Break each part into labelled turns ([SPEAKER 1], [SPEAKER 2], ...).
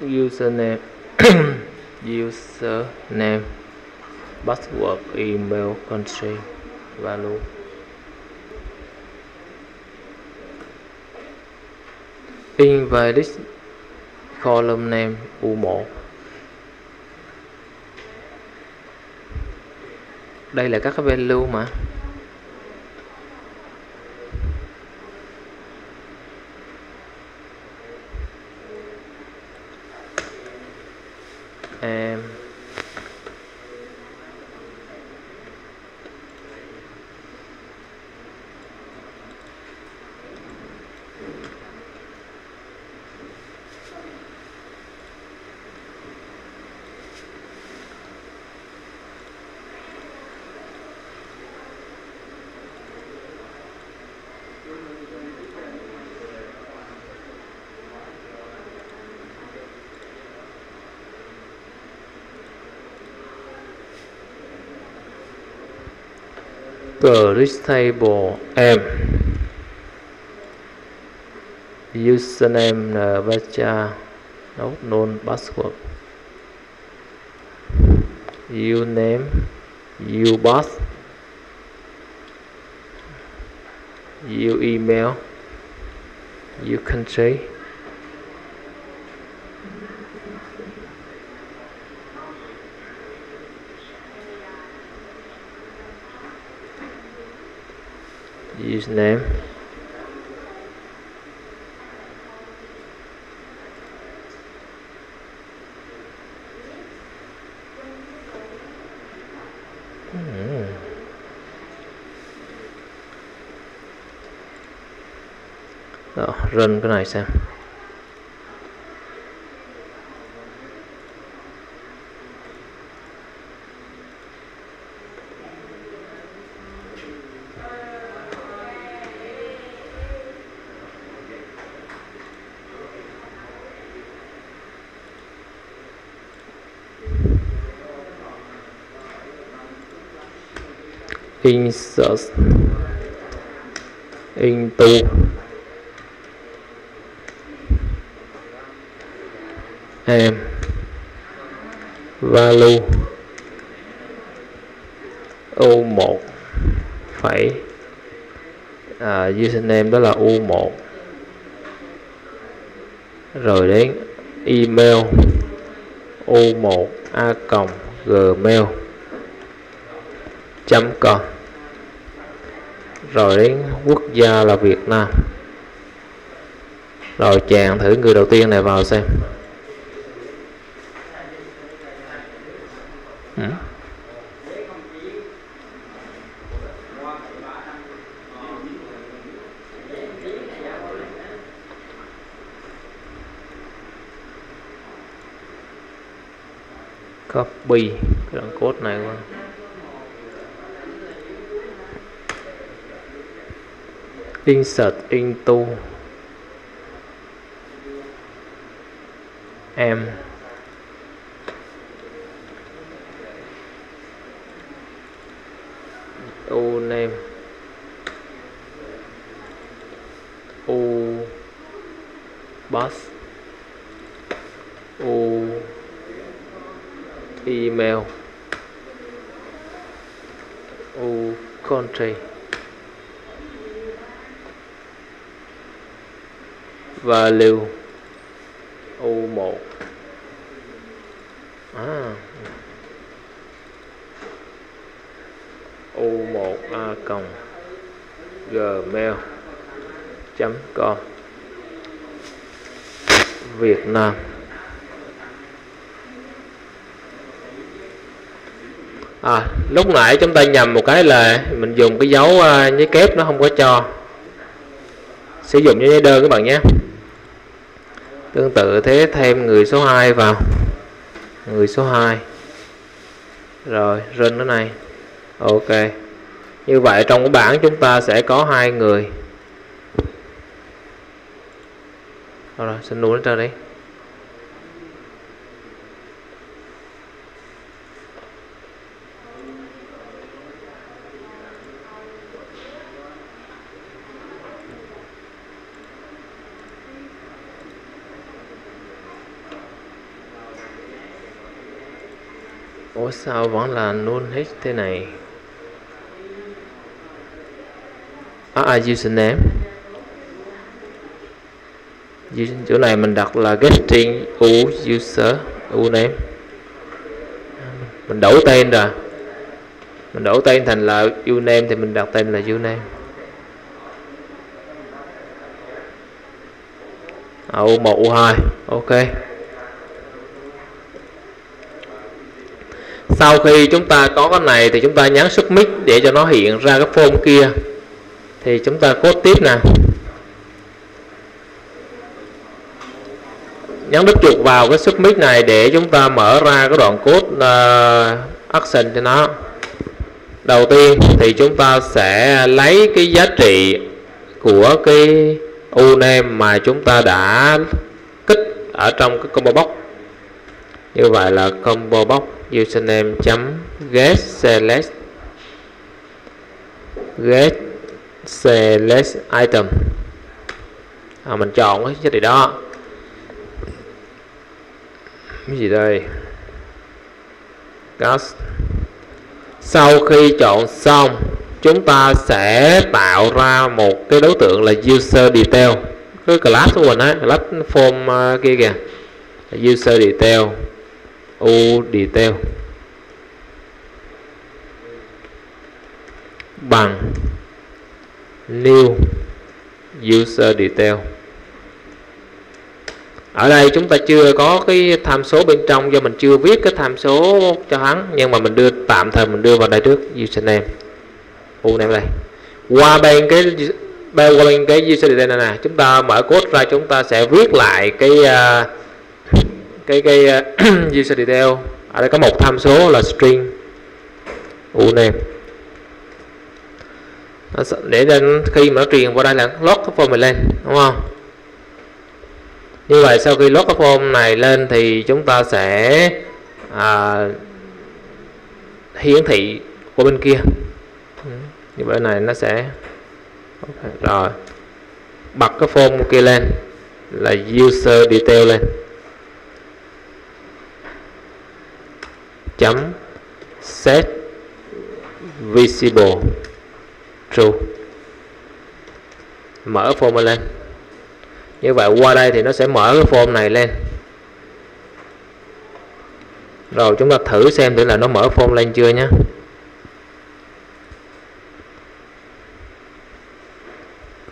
[SPEAKER 1] username username password email country value invalid column name U1 đây là các cái value mà Grid table em username là vacha not known password. You name you boss you email you country username Ừm. Đó, run cái này xem insert into em. Value u1 phải à, username đó là u1 rồi đến email u1 a gmail com. Rồi đến quốc gia là Việt Nam. Rồi chàng thử người đầu tiên này vào xem. Ừ. copy. Cái đoạn code này qua insert into em. U name u bus u email. U country. Value U1 à, U1 A cộng Gmail com. Việt Nam. À, lúc nãy chúng ta nhầm một cái là mình dùng cái dấu uh, giấy kép nó không có cho. Sử dụng như giấy đơn các bạn nhé tương tự thế, thêm người số 2 vào. Người số 2 rồi, run nó này. Ok. Như vậy trong cái bảng chúng ta sẽ có hai người. Rồi, xin luôn nó ra đi. Ủa sao vẫn là null hết thế này? À, à username chỗ này mình đặt là getting u user name mình đổi tên rồi. Mình đổi tên thành là uname thì mình đặt tên là uname U1 U2 ok. Sau khi chúng ta có cái này thì chúng ta nhấn submit để cho nó hiện ra cái form kia. Thì chúng ta code tiếp nè. Nhấn đúp chuột vào cái submit này để chúng ta mở ra cái đoạn code uh, action cho nó. Đầu tiên thì chúng ta sẽ lấy cái giá trị của cái uname mà chúng ta đã kích ở trong cái combo box. Như vậy là combo box username chấm get select get select item. À, mình chọn cái giá trị đó. Cái gì đây? Cast. Sau khi chọn xong chúng ta sẽ tạo ra một cái đối tượng là user detail. Cái class của mình á class form à, kia kìa. User detail u detail bằng. New user detail ở đây chúng ta chưa có cái tham số bên trong do mình chưa viết cái tham số cho hắn nhưng mà mình đưa tạm thời mình đưa vào đây trước username u đây. Qua bên cái bên qua bên cái user detail này nè chúng ta mở code ra chúng ta sẽ viết lại cái uh, cái cái uh, user detail ở à, đây có một tham số là string. U để nên khi mà nó truyền qua đây là load cái form này lên đúng không? Như vậy sau khi load cái form này lên thì chúng ta sẽ à, hiển thị của bên kia. Như vậy này nó sẽ okay. rồi. Bật cái form kia lên là user detail lên. Chấm set visible true. Mở form lên. Như vậy, qua đây thì nó sẽ mở cái form này lên. Rồi, chúng ta thử xem thử là nó mở form lên chưa nhé.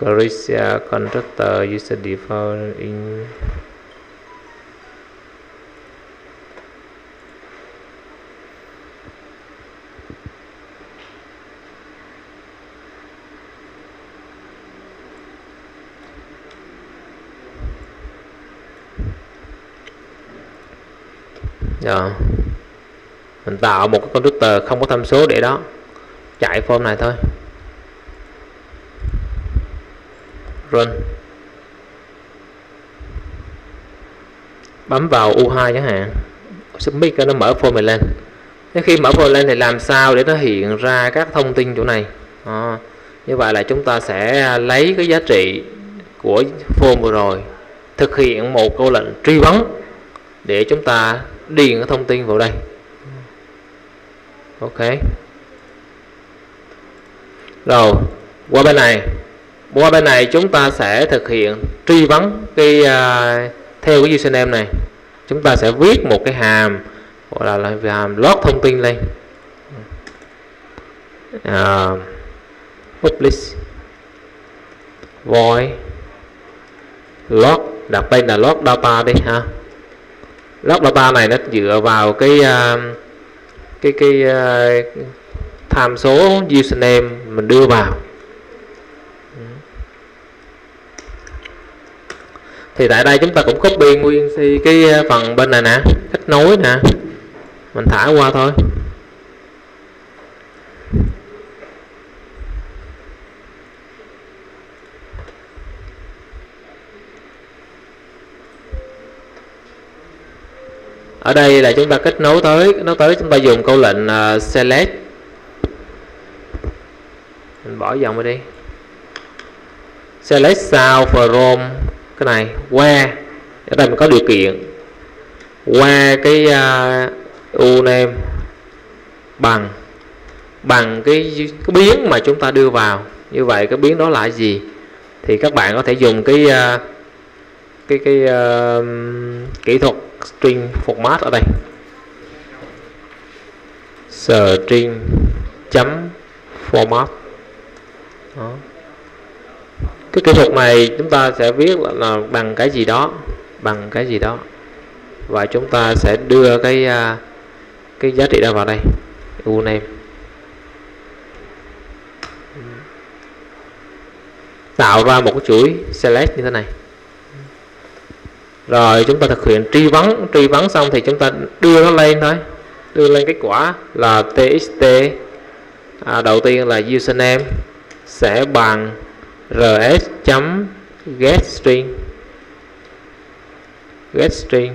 [SPEAKER 1] Clarissa contractor user default in rồi mình tạo một cái computer không có tham số để đó. Chạy form này thôi. Run. Bấm vào U2 chẳng hạn. Submit nó mở form này lên. Thế khi mở form lên thì làm sao để nó hiện ra các thông tin chỗ này? À, như vậy là chúng ta sẽ lấy cái giá trị của form vừa rồi thực hiện một câu lệnh truy vấn để chúng ta điền cái thông tin vào đây. Ok. Rồi qua bên này. Qua bên này chúng ta sẽ thực hiện truy vấn cái uh, theo cái username này. Chúng ta sẽ viết một cái hàm gọi là, là hàm lót thông tin lên. Uh, publish. Void. Log. Đặt tên là log data đi ha log data này nó dựa vào cái à, cái cái à, tham số username mình đưa vào. Thì tại đây chúng ta cũng copy nguyên si cái à, phần bên này nè, kết nối nè. Mình thả qua thôi. Ở đây là chúng ta kết nối tới nó tới chúng ta dùng câu lệnh uh, select. Mình bỏ dòng đi. Select sao from cái này qua. Ở đây mình có điều kiện. Qua cái à, uh, u bằng bằng cái cái biến mà chúng ta đưa vào. Như vậy cái biến đó là gì? Thì các bạn có thể dùng cái uh, cái cái uh, kỹ thuật string format ở đây. String chấm format. Đó. cái kỹ thuật này chúng ta sẽ viết là, là bằng cái gì đó bằng cái gì đó. Và chúng ta sẽ đưa cái à, cái giá trị đó vào đây. Uname. Tạo ra một cái chuỗi select như thế này rồi chúng ta thực hiện truy vấn truy vấn xong thì chúng ta đưa nó lên thôi. Đưa lên kết quả là txt à, đầu tiên là username sẽ bằng rs chấm get string get string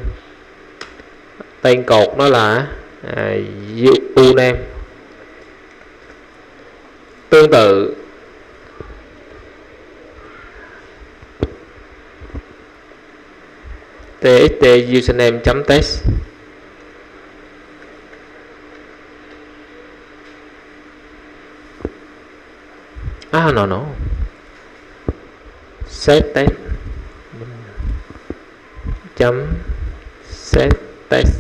[SPEAKER 1] tên cột nó là à, uname. Tương tự txt username test. Ah no no. Set test. Chấm set test.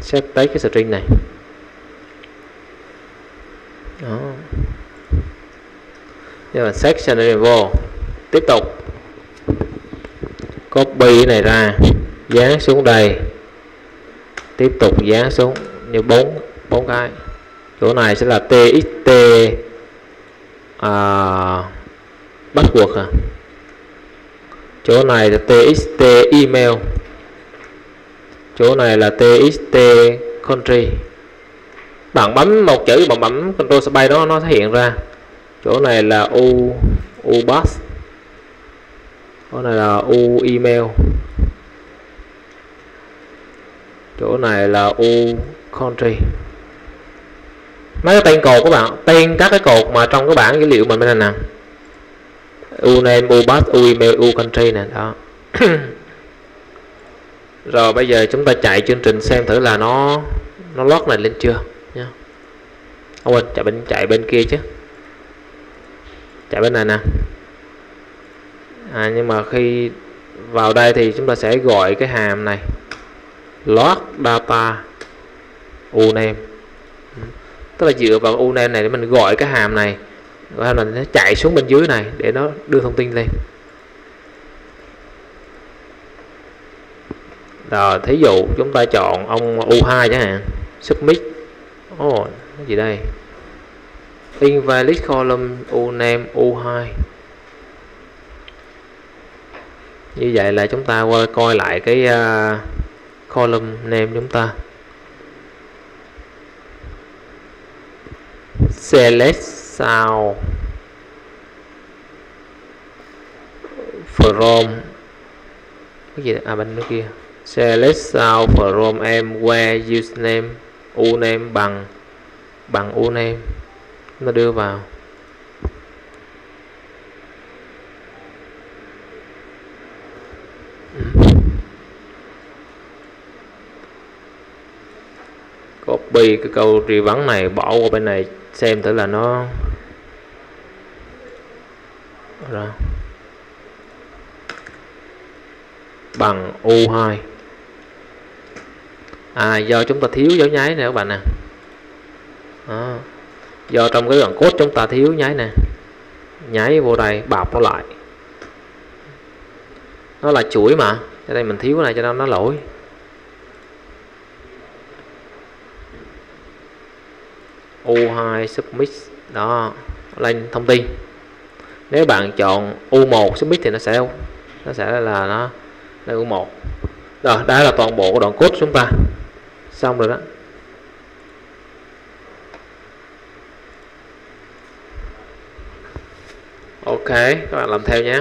[SPEAKER 1] Set test cái string này. Đó. Nhưng mà section này vô. Tiếp tục copy này ra dán xuống đây. Tiếp tục dán xuống như bốn bốn cái. Chỗ này sẽ là txt à, buộc à. chỗ này là txt email. Chỗ này là txt country. Bạn bấm một chữ bạn bấm control space đó nó sẽ hiện ra. Chỗ này là u u chỗ này là u email. Chỗ này là u country. Mấy cái tên cột các bạn, tên các cái cột mà trong cái bảng dữ liệu mình bên này nè. U name, u pass u email, u country nè, đó. Rồi bây giờ chúng ta chạy chương trình xem thử là nó nó lót này lên chưa nha không quên, chạy bên chạy bên kia chứ. Chạy bên này nè à, nhưng mà khi vào đây thì chúng ta sẽ gọi cái hàm này. Load data uname. Tức là dựa vào uname này để mình gọi cái hàm này. Gọi hàm này nó chạy xuống bên dưới này để nó đưa thông tin lên. Rồi thí dụ chúng ta chọn ông U2 chẳng hạn. Submit. Ồ oh, cái gì đây? Invalid column uname U2 như vậy là chúng ta qua coi lại cái uh, column name chúng ta. Select sound from cái gì à bên kia. Select sound from em where username uname bằng bằng uname nó đưa vào. Copy cái câu truy vấn này bỏ qua bên này xem thử là nó rồi bằng U2 à do chúng ta thiếu dấu nháy nè các bạn nè. À, do trong cái đoạn cốt chúng ta thiếu nháy nè. Nháy vô đây bọc nó lại. Nó là chuỗi mà cho đây mình thiếu cái này cho nên nó lỗi. U2 submit đó, lên thông tin. Nếu bạn chọn U1 submit thì nó sẽ nó sẽ là nó, là U1 rồi đó là toàn bộ đoạn code chúng ta. Xong rồi đó. Ok, các bạn làm theo nhé.